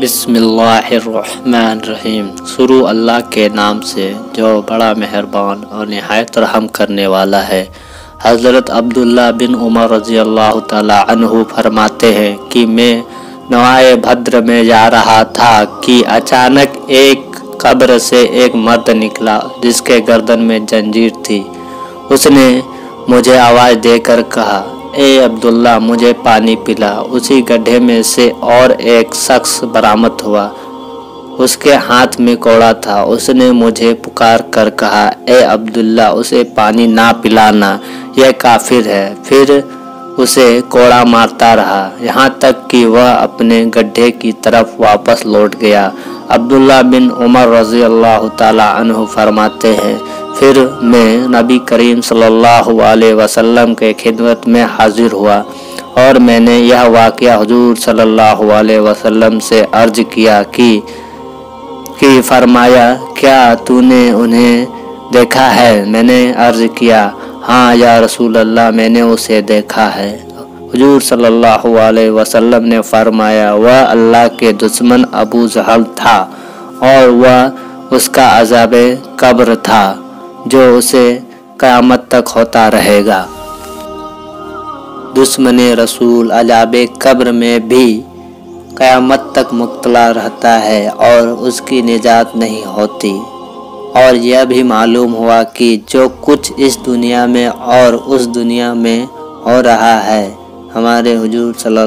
बिस्मिल्लाहिर्रहमानिर्रहीम। शुरू अल्लाह के नाम से जो बड़ा मेहरबान और नहायत रहम करने वाला है। हज़रत अब्दुल्ला बिन उमर रज़ी अल्लाह तु फरमाते हैं कि मैं नवाए भद्र में जा रहा था कि अचानक एक कब्र से एक मर्द निकला जिसके गर्दन में जंजीर थी। उसने मुझे आवाज़ देकर कहा ए अब्दुल्ला, मुझे पानी पिला। उसी गड्ढे में से और एक शख्स बरामद हुआ। उसके हाथ में कोड़ा था। उसने मुझे पुकार कर कहा, ए अब्दुल्ला, उसे पानी ना पिलाना। यह काफिर है। फिर उसे कोड़ा मारता रहा। यहाँ तक कि वह अपने गड्ढे की तरफ़ वापस लौट गया। अब्दुल्ला बिन उमर रज़ी अल्लाह तु फरमाते हैं फिर मैं नबी करीम सल्लल्लाहु अलैहि वसल्लम के खिदमत में हाजिर हुआ और मैंने यह वाक़ हजूर अलैहि वसल्लम से अर्ज़ किया कि कि फरमाया, क्या तूने उन्हें देखा है? मैंने अर्ज़ किया हाँ या रसूल अल्लाह मैंने उसे देखा है। हजूर सल्लल्लाहु अलैहि वसल्लम ने फरमाया, वह अल्लाह के दुश्मन अबू जहल था और वह उसका अजाब कब्र था। जो उसे क़यामत तक होता रहेगा। दुश्मन रसूल अजाब कब्र में भी क़यामत तक मुक्तला रहता है और उसकी निजात नहीं होती। और यह भी मालूम हुआ कि जो कुछ इस दुनिया में और उस दुनिया में हो रहा है, हमारे हजूर सल्लल्लाहु